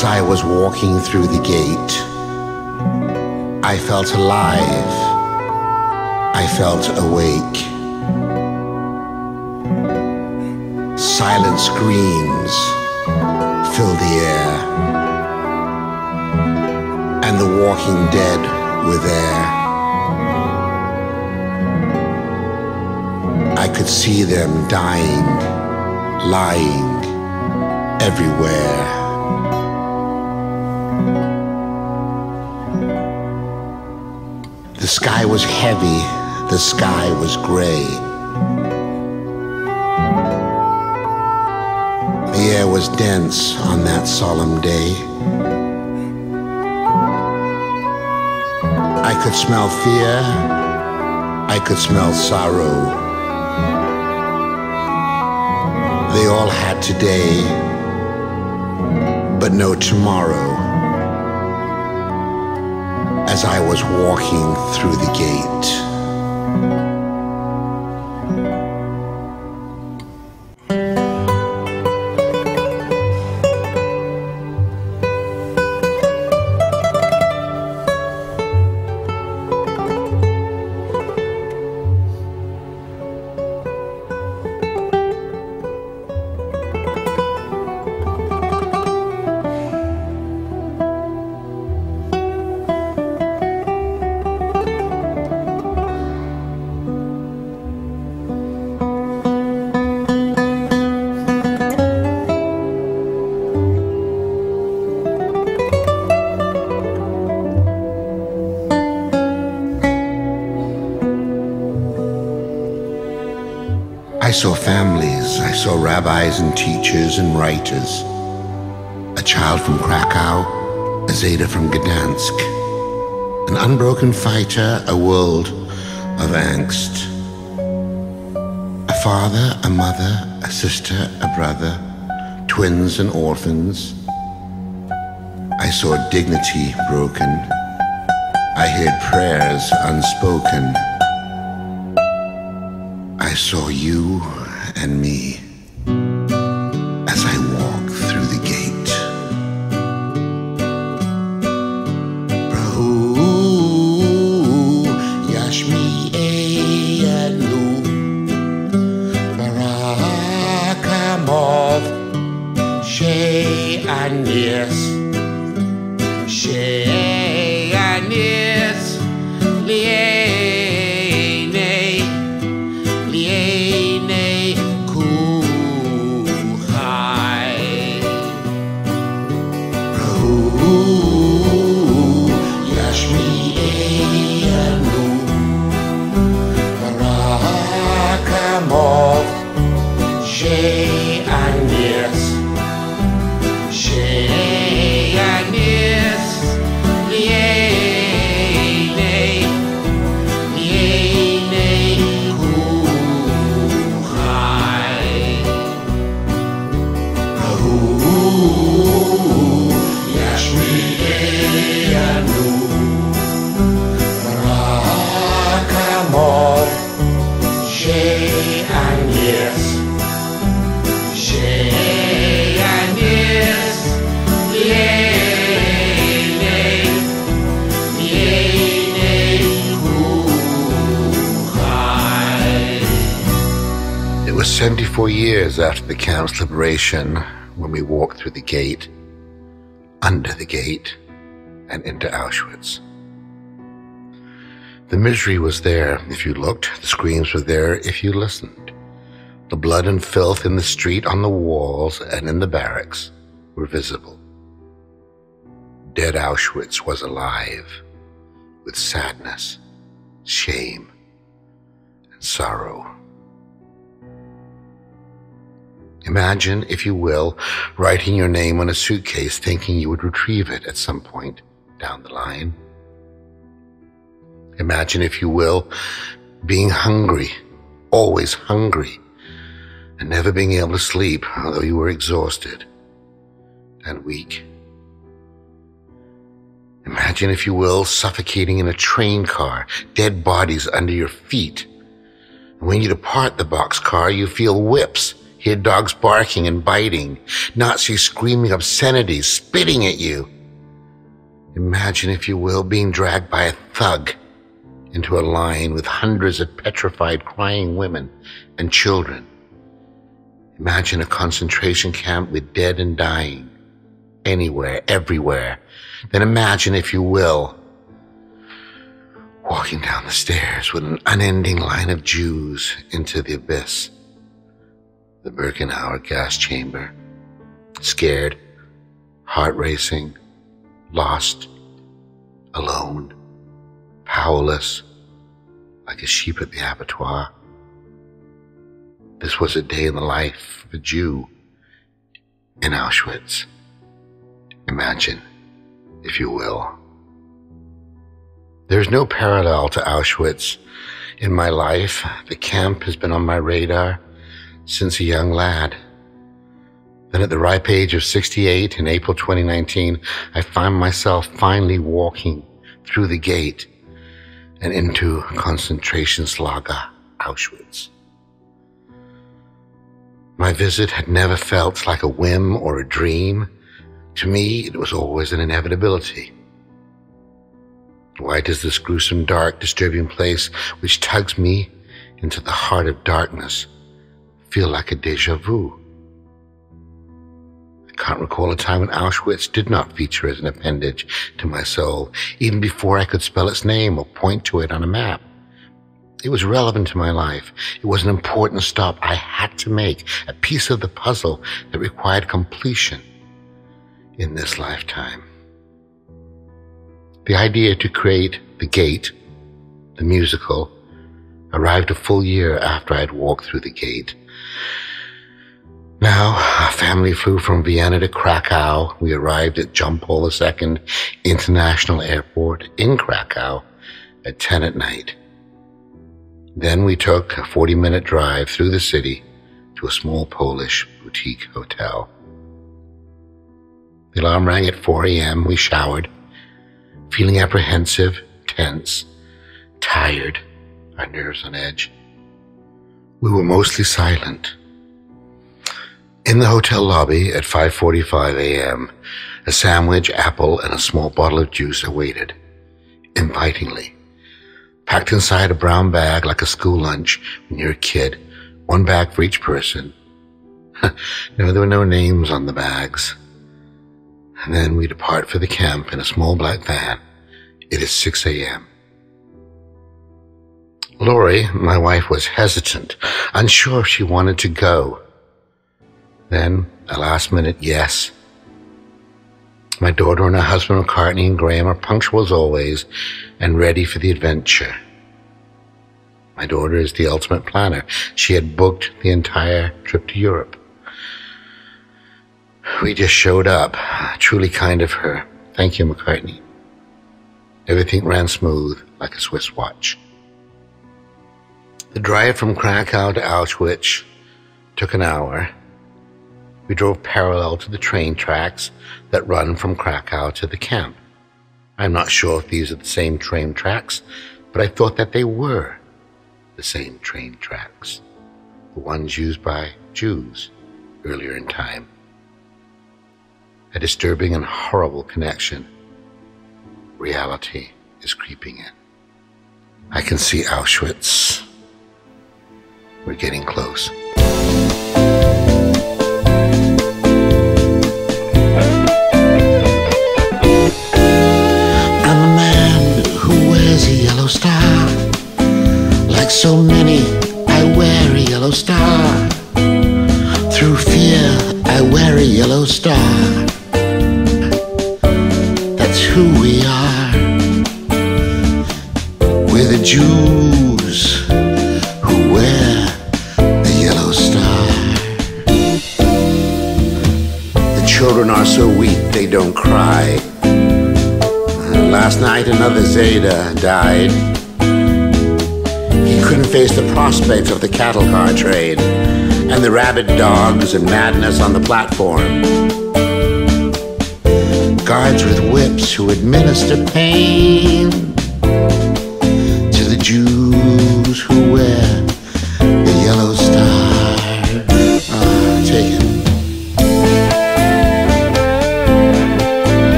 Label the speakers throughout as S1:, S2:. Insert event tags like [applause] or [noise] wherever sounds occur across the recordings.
S1: As I was walking through the gate, I felt alive. I felt awake. Silent screams filled the air, and the walking dead were there. I could see them dying, lying everywhere. Sky was heavy, the sky was gray. The air was dense on that solemn day. I could smell fear, I could smell sorrow. They all had today, but no tomorrow as I was walking through the gate. Saw families, I saw rabbis and teachers and writers. A child from Krakow, a Zeta from Gdansk. An unbroken fighter, a world of angst. A father, a mother, a sister, a brother, twins and orphans. I saw dignity broken. I heard prayers unspoken. I saw you and me 74 years after the camp's liberation when we walked through the gate, under the gate, and into Auschwitz. The misery was there if you looked, the screams were there if you listened. The blood and filth in the street, on the walls, and in the barracks were visible. Dead Auschwitz was alive with sadness, shame, and sorrow. Imagine, if you will, writing your name on a suitcase thinking you would retrieve it at some point down the line. Imagine, if you will, being hungry, always hungry, and never being able to sleep, although you were exhausted and weak. Imagine, if you will, suffocating in a train car, dead bodies under your feet. When you depart the boxcar, you feel whips Hear dogs barking and biting, Nazis screaming obscenities, spitting at you. Imagine, if you will, being dragged by a thug into a line with hundreds of petrified crying women and children. Imagine a concentration camp with dead and dying, anywhere, everywhere. Then imagine, if you will, walking down the stairs with an unending line of Jews into the abyss the Birkenauer gas chamber, scared, heart racing, lost, alone, powerless, like a sheep at the abattoir. This was a day in the life of a Jew in Auschwitz. Imagine, if you will. There's no parallel to Auschwitz in my life. The camp has been on my radar since a young lad. Then at the ripe age of 68 in April 2019, I find myself finally walking through the gate and into Konzentrationslager Auschwitz. My visit had never felt like a whim or a dream. To me, it was always an inevitability. Why does this gruesome, dark, disturbing place, which tugs me into the heart of darkness, feel like a deja vu. I can't recall a time when Auschwitz did not feature as an appendage to my soul, even before I could spell its name or point to it on a map. It was relevant to my life. It was an important stop I had to make, a piece of the puzzle that required completion in this lifetime. The idea to create The Gate, the musical, arrived a full year after I had walked through the gate now, our family flew from Vienna to Krakow. We arrived at John Paul II International Airport in Krakow at 10 at night. Then we took a 40 minute drive through the city to a small Polish boutique hotel. The alarm rang at 4 a.m. We showered, feeling apprehensive, tense, tired, our nerves on edge. We were mostly silent. In the hotel lobby at 5:45 a.m., a sandwich, apple, and a small bottle of juice awaited, invitingly. Packed inside a brown bag like a school lunch when you're a kid, one bag for each person. [laughs] no, there were no names on the bags. And then we depart for the camp in a small black van. It is 6 a.m. Lori, my wife, was hesitant, unsure if she wanted to go. Then, a last minute yes. My daughter and her husband, McCartney and Graham, are punctual as always and ready for the adventure. My daughter is the ultimate planner. She had booked the entire trip to Europe. We just showed up. Truly kind of her. Thank you, McCartney. Everything ran smooth like a Swiss watch. The drive from Krakow to Auschwitz took an hour. We drove parallel to the train tracks that run from Krakow to the camp. I'm not sure if these are the same train tracks, but I thought that they were the same train tracks, the ones used by Jews earlier in time. A disturbing and horrible connection. Reality is creeping in. I can see Auschwitz we're getting close.
S2: I'm a man who wears a yellow star. Like so many, I wear a yellow star. Through fear, I wear a yellow star. That's who we are. We're the Jews
S1: so weak they don't cry. Last night another Zeta died. He couldn't face the prospect of the cattle car trade and the rabid dogs and madness on the platform.
S2: Guards with whips who administer pain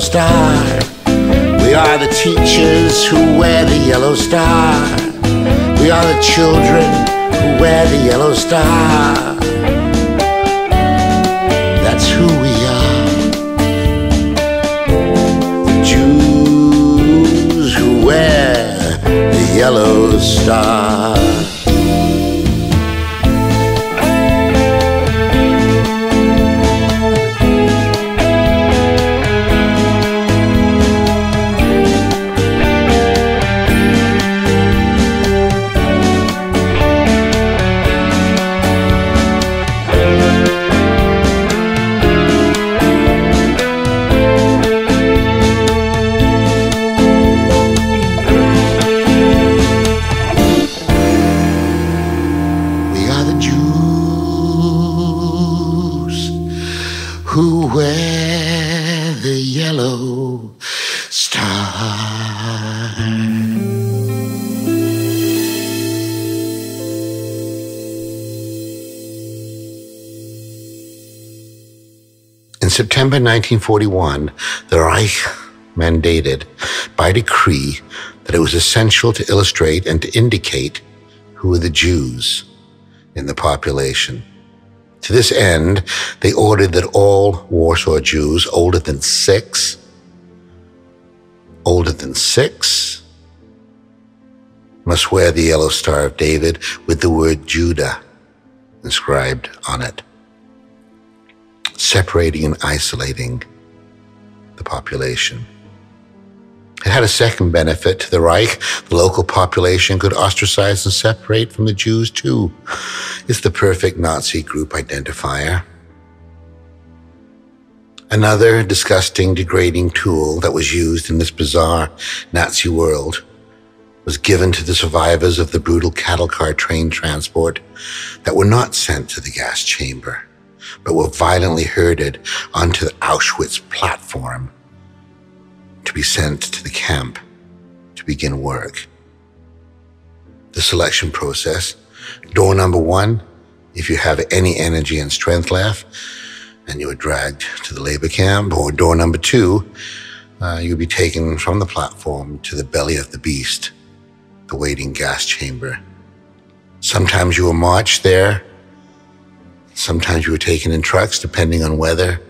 S2: star. We are the teachers who wear the yellow star. We are the children who wear the yellow star. That's who we are. The Jews who wear the yellow star.
S1: September 1941, the Reich mandated by decree that it was essential to illustrate and to indicate who were the Jews in the population. To this end, they ordered that all Warsaw Jews older than six, older than six, must wear the yellow Star of David with the word Judah inscribed on it separating and isolating the population. It had a second benefit to the Reich. The local population could ostracize and separate from the Jews too. It's the perfect Nazi group identifier. Another disgusting, degrading tool that was used in this bizarre Nazi world was given to the survivors of the brutal cattle car train transport that were not sent to the gas chamber but were violently herded onto the Auschwitz platform to be sent to the camp to begin work. The selection process door number one, if you have any energy and strength left, and you are dragged to the labor camp, or door number two, uh, you'll be taken from the platform to the belly of the beast, the waiting gas chamber. Sometimes you will march there Sometimes you were taken in trucks, depending on weather,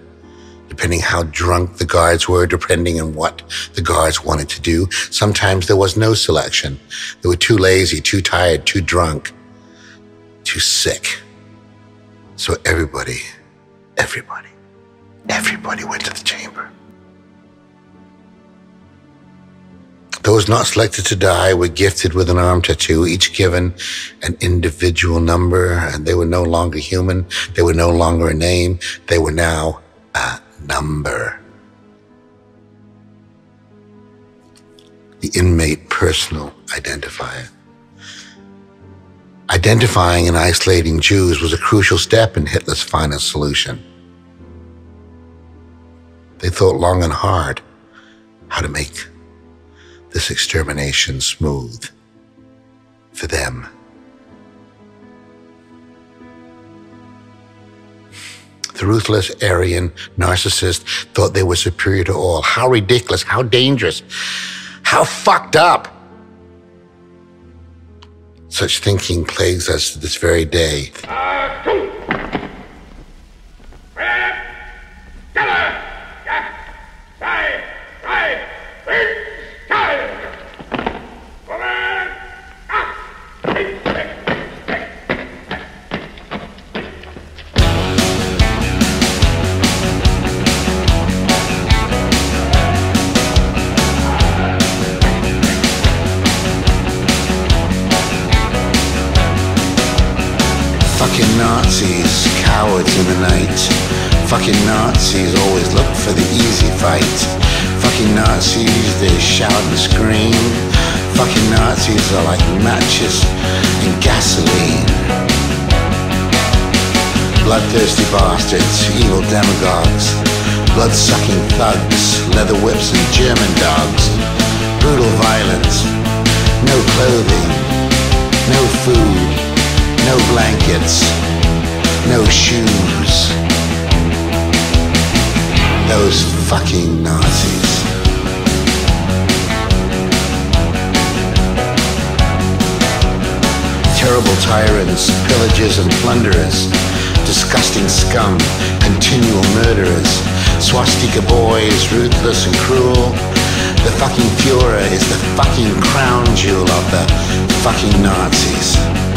S1: depending how drunk the guards were, depending on what the guards wanted to do. Sometimes there was no selection. They were too lazy, too tired, too drunk, too sick. So everybody, everybody, everybody went to the chamber. Those not selected to die were gifted with an arm tattoo, each given an individual number, and they were no longer human. They were no longer a name. They were now a number. The inmate personal identifier. Identifying and isolating Jews was a crucial step in Hitler's final solution. They thought long and hard how to make this extermination smooth for them. The ruthless Aryan narcissist thought they were superior to all. How ridiculous, how dangerous, how fucked up. Such thinking plagues us to this very day. Fucking Nazis, cowards in the night. Fucking Nazis always look for the easy fight. Fucking Nazis, they shout and scream. Fucking Nazis are like matches and gasoline. Bloodthirsty bastards, evil demagogues, blood-sucking thugs, leather whips and German dogs. Brutal violence, no clothing, no food, no blankets, no shoes. Those fucking Nazis. Terrible tyrants, pillagers and plunderers, disgusting scum, continual murderers, swastika boys, ruthless and cruel. The fucking Fuhrer is the fucking crown jewel of the fucking Nazis.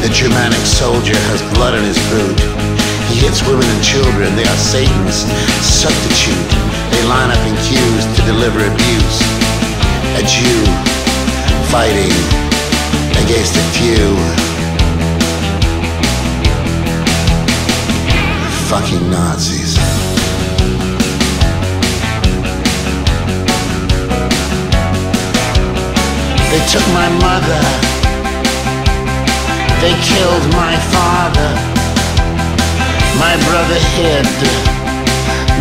S1: The Germanic soldier has blood on his boot. He hits women and children. They are Satan's substitute. They line up in queues to deliver abuse. A Jew fighting against a few. Fucking Nazis. They took my mother. They killed my father. My brother hid,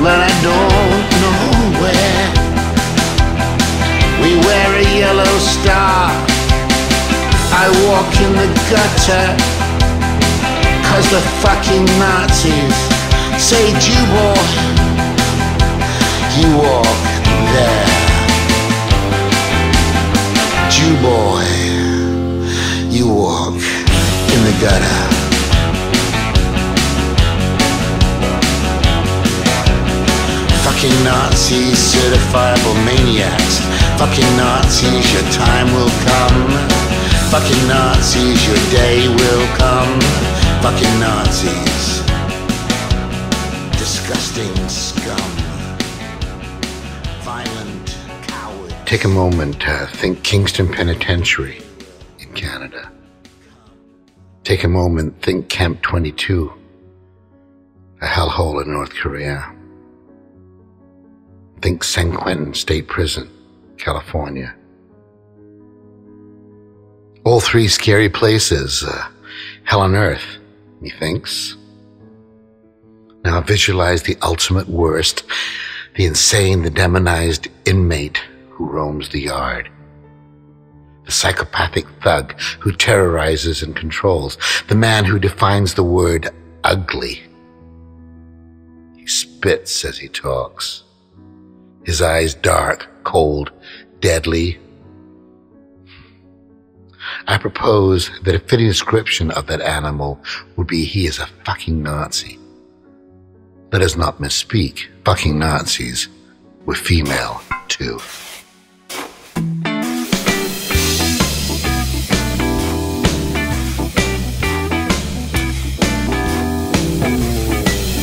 S1: but I don't know where. We wear a yellow star. I walk in the gutter. Cause the fucking Nazis say, Jew boy, Nazis, certifiable maniacs. Fucking Nazis, your time will come. Fucking Nazis, your day will come. Fucking Nazis. Disgusting scum. Violent coward. Take a moment to think Kingston Penitentiary in Canada. Take a moment, think Camp 22, a hellhole in North Korea. Think San Quentin State Prison, California. All three scary places, uh, hell on earth, methinks. Now visualize the ultimate worst, the insane, the demonized inmate who roams the yard. The psychopathic thug who terrorizes and controls. The man who defines the word ugly. He spits as he talks. His eyes dark, cold, deadly. I propose that a fitting description of that animal would be he is a fucking Nazi. Let us not misspeak. Fucking Nazis were female, too.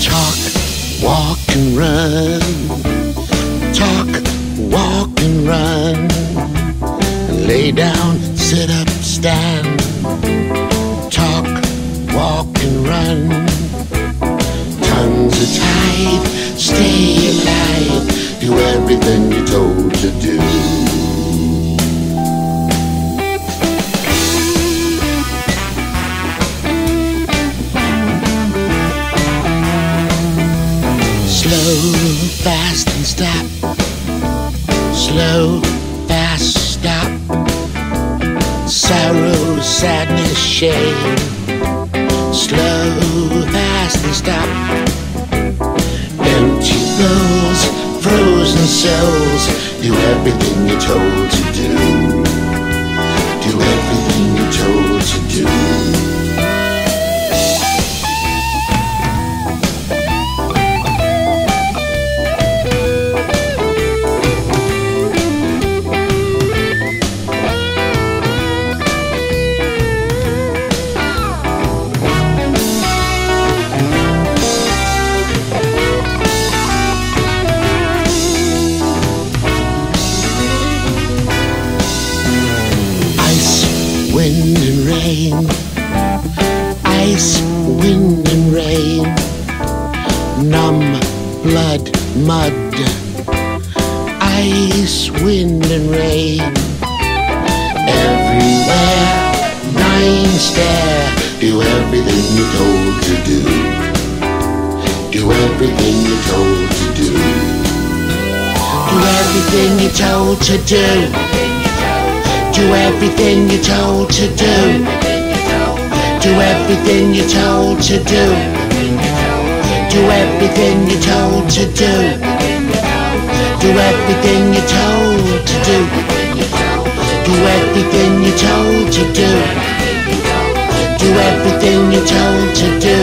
S2: Talk, walk and run. Talk, walk and run. Lay down, sit up, stand. Talk, walk and run. Tongues are tied, stay alive. Do everything you're told to do. Slow, fast and stop. Slow, fast, stop. Sorrow, sadness, shame. Slow, fast and stop. Empty bowls, frozen souls. Do everything you're told to. Do mud. Ice, wind and rain. Everywhere, nine stare. Do everything you're told to do. Do everything you're told to do. Do everything you're told to do. Do everything you're told to do. Do everything you're told to do. Do everything you're told to do. Do everything you're told to do. Do everything you're told to do. Do everything you're told to do.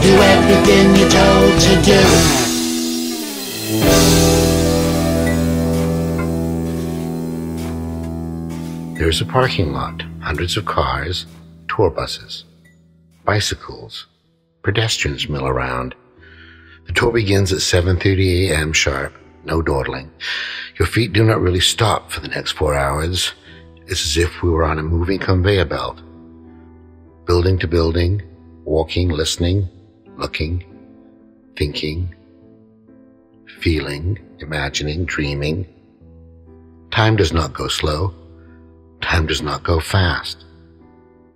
S2: Do everything you're told to do.
S1: There's a parking lot, hundreds of cars, tour buses, bicycles, pedestrians mill around. The tour begins at 7:30 a.m. sharp. No dawdling. Your feet do not really stop for the next four hours. It's as if we were on a moving conveyor belt. Building to building, walking, listening, looking, thinking, feeling, imagining, dreaming. Time does not go slow. Time does not go fast.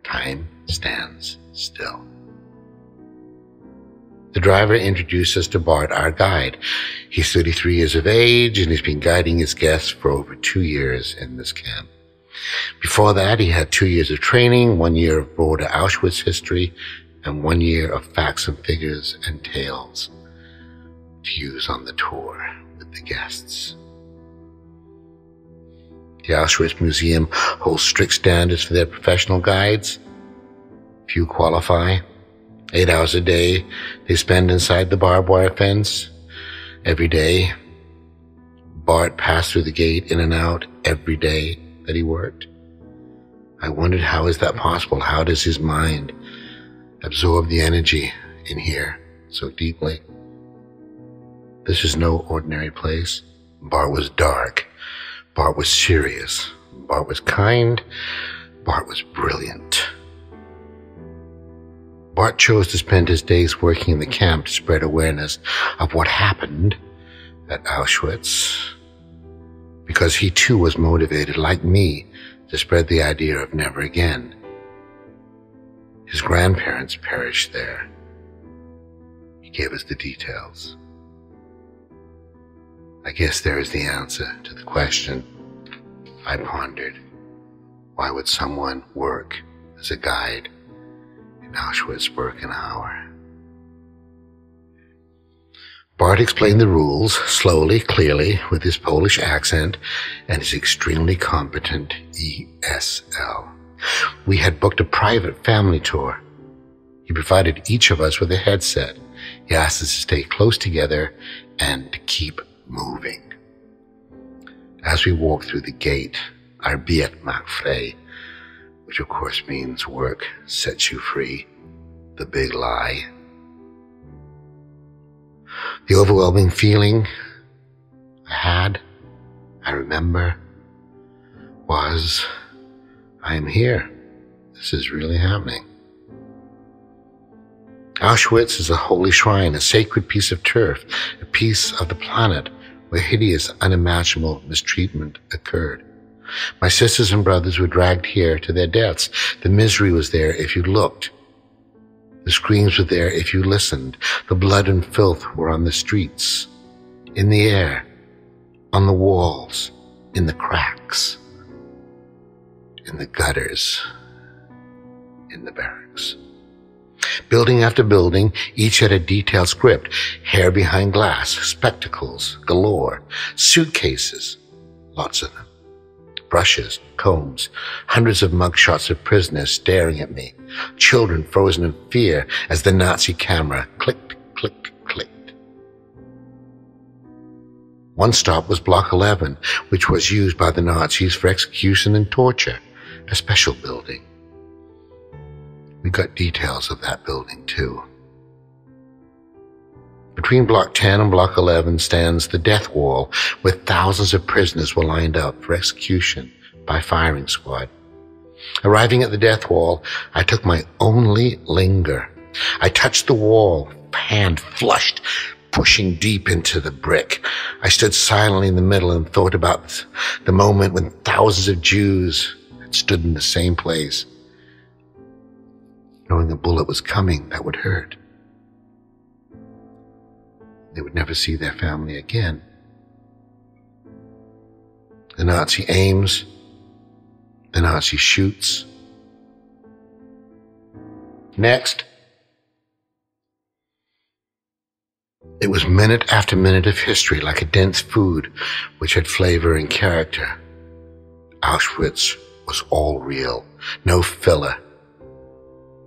S1: Time stands still. The driver introduced us to Bart, our guide. He's 33 years of age and he's been guiding his guests for over two years in this camp. Before that, he had two years of training, one year of border Auschwitz history, and one year of facts and figures and tales to use on the tour with the guests. The Auschwitz Museum holds strict standards for their professional guides. Few qualify. Eight hours a day they spend inside the barbed wire fence. Every day, Bart passed through the gate in and out every day that he worked. I wondered how is that possible? How does his mind absorb the energy in here so deeply? This is no ordinary place. Bart was dark. Bart was serious. Bart was kind. Bart was brilliant. Bart chose to spend his days working in the camp to spread awareness of what happened at Auschwitz because he too was motivated, like me, to spread the idea of never again. His grandparents perished there. He gave us the details. I guess there is the answer to the question I pondered. Why would someone work as a guide Auschwitz-Birkenau? Bart explained the rules slowly, clearly, with his Polish accent and his extremely competent ESL. We had booked a private family tour. He provided each of us with a headset. He asked us to stay close together and to keep moving. As we walked through the gate, Arbeit macht frei, which of course means work sets you free, the big lie. The overwhelming feeling I had, I remember, was I am here. This is really happening. Auschwitz is a holy shrine, a sacred piece of turf, a piece of the planet where hideous, unimaginable mistreatment occurred. My sisters and brothers were dragged here to their deaths. The misery was there if you looked. The screams were there if you listened. The blood and filth were on the streets, in the air, on the walls, in the cracks, in the gutters, in the barracks. Building after building, each had a detailed script. Hair behind glass, spectacles, galore, suitcases, lots of them. Brushes, combs, hundreds of mugshots of prisoners staring at me. Children frozen in fear as the Nazi camera clicked, clicked, clicked. One stop was Block 11, which was used by the Nazis for execution and torture, a special building. We got details of that building too. Between Block 10 and Block 11 stands the death wall, where thousands of prisoners were lined up for execution by firing squad. Arriving at the death wall, I took my only linger. I touched the wall, hand flushed, pushing deep into the brick. I stood silently in the middle and thought about the moment when thousands of Jews had stood in the same place, knowing a bullet was coming that would hurt. They would never see their family again. The Nazi aims, the Nazi shoots. Next. It was minute after minute of history like a dense food which had flavor and character. Auschwitz was all real, no filler,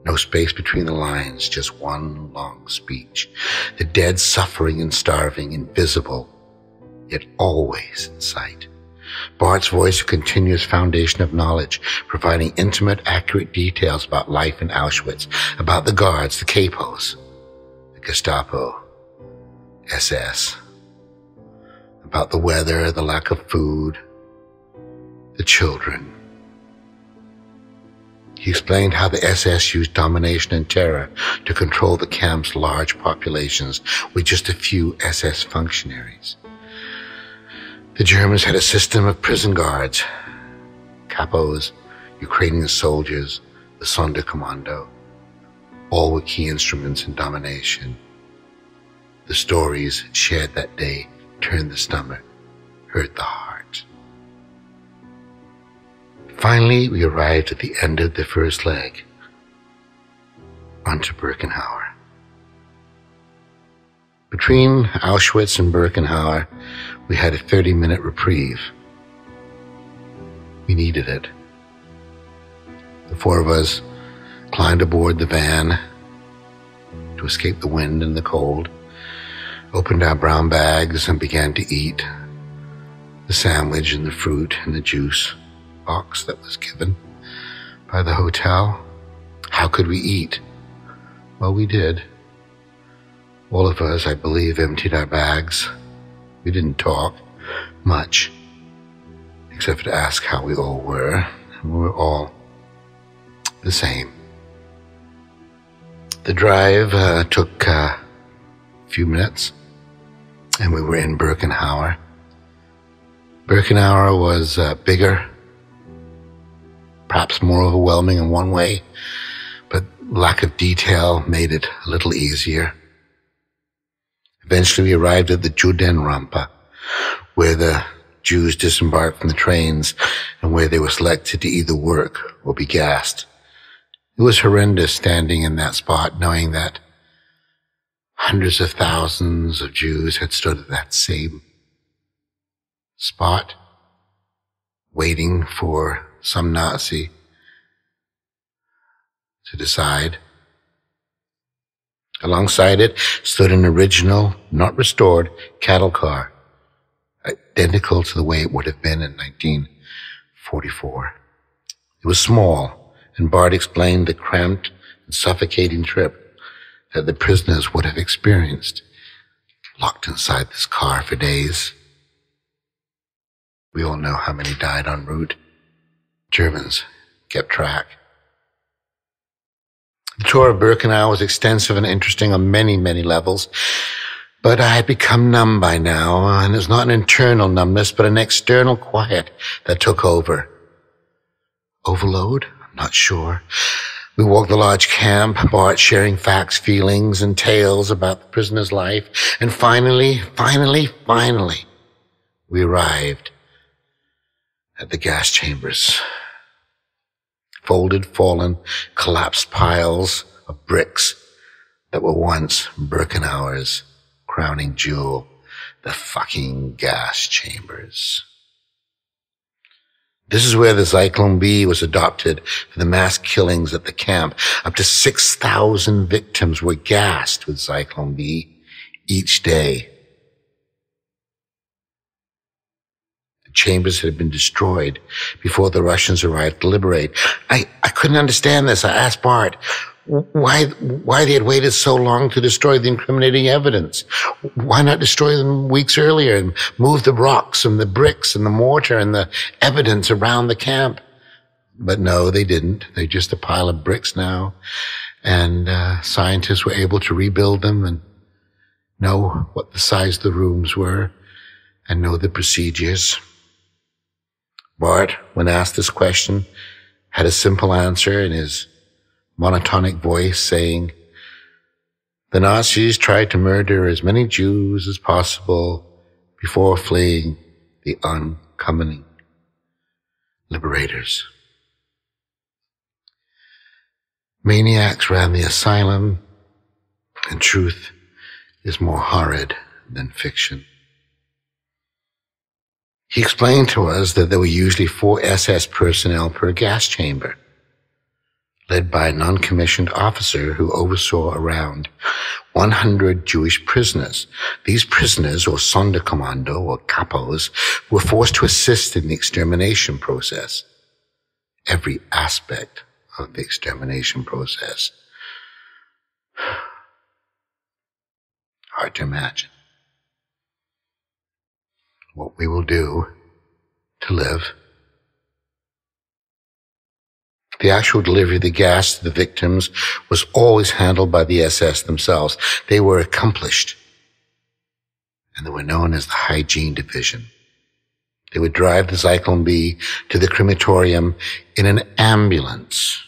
S1: no space between the lines, just one long speech. The dead suffering and starving, invisible, yet always in sight. Bart's voice a continuous foundation of knowledge, providing intimate, accurate details about life in Auschwitz, about the guards, the capos, the Gestapo, SS, about the weather, the lack of food, the children. He explained how the SS used domination and terror to control the camp's large populations with just a few SS functionaries. The Germans had a system of prison guards, capos, Ukrainian soldiers, the Sonderkommando, all were key instruments in domination. The stories shared that day turned the stomach, hurt the heart. Finally, we arrived at the end of the first leg, onto Birkenauer. Between Auschwitz and Birkenauer, we had a 30 minute reprieve. We needed it. The four of us climbed aboard the van to escape the wind and the cold, opened our brown bags and began to eat the sandwich and the fruit and the juice box that was given by the hotel. How could we eat? Well, we did. All of us, I believe, emptied our bags we didn't talk much, except to ask how we all were, we were all the same. The drive uh, took uh, a few minutes, and we were in Birkenauer. Birkenauer was uh, bigger, perhaps more overwhelming in one way, but lack of detail made it a little easier. Eventually we arrived at the Judenrampe, where the Jews disembarked from the trains and where they were selected to either work or be gassed. It was horrendous standing in that spot knowing that hundreds of thousands of Jews had stood at that same spot waiting for some Nazi to decide Alongside it stood an original, not restored, cattle car, identical to the way it would have been in 1944. It was small, and Bart explained the cramped and suffocating trip that the prisoners would have experienced, locked inside this car for days. We all know how many died en route. Germans kept track. The tour of Birkenau was extensive and interesting on many, many levels. But I had become numb by now, and it was not an internal numbness, but an external quiet that took over. Overload? I'm not sure. We walked the large camp, Bart sharing facts, feelings, and tales about the prisoner's life. And finally, finally, finally, we arrived at the gas chambers folded, fallen, collapsed piles of bricks that were once Birkenauer's crowning jewel, the fucking gas chambers. This is where the Zyklon B was adopted for the mass killings at the camp. Up to 6,000 victims were gassed with Zyklon B each day. Chambers had been destroyed before the Russians arrived to liberate. I, I couldn't understand this. I asked Bart why, why they had waited so long to destroy the incriminating evidence. Why not destroy them weeks earlier and move the rocks and the bricks and the mortar and the evidence around the camp? But no, they didn't. They're just a pile of bricks now. And uh, scientists were able to rebuild them and know what the size of the rooms were and know the procedures. Bart, when asked this question, had a simple answer in his monotonic voice saying, the Nazis tried to murder as many Jews as possible before fleeing the oncoming liberators. Maniacs ran the asylum. and truth, is more horrid than fiction. He explained to us that there were usually four SS personnel per gas chamber, led by a non-commissioned officer who oversaw around 100 Jewish prisoners. These prisoners, or Sonderkommando, or kapos, were forced to assist in the extermination process. Every aspect of the extermination process. Hard to imagine what we will do to live. The actual delivery of the gas to the victims was always handled by the SS themselves. They were accomplished. And they were known as the Hygiene Division. They would drive the Zyklon B to the crematorium in an ambulance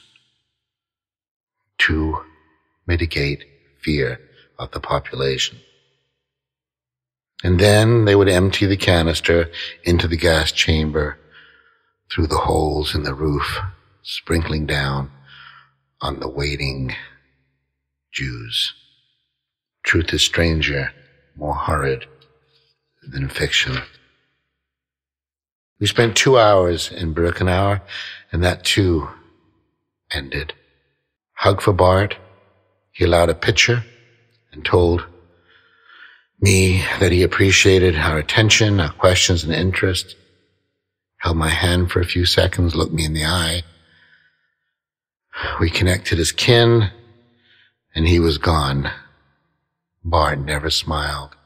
S1: to mitigate fear of the population. And then they would empty the canister into the gas chamber through the holes in the roof, sprinkling down on the waiting Jews. Truth is stranger, more horrid than fiction. We spent two hours in Birkenau, and that too ended. Hug for Bart. He allowed a picture and told me that he appreciated our attention, our questions and interest, held my hand for a few seconds, looked me in the eye. We connected as kin, and he was gone. Bart never smiled.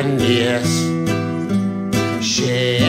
S2: And yes, she